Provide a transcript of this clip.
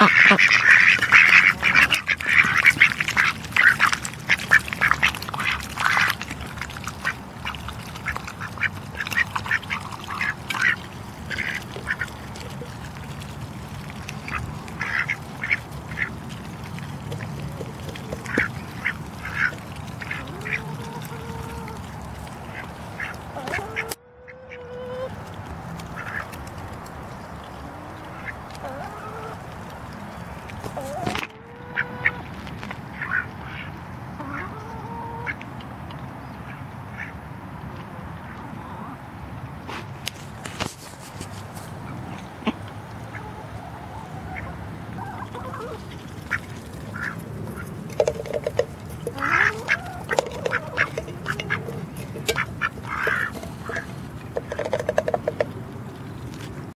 oh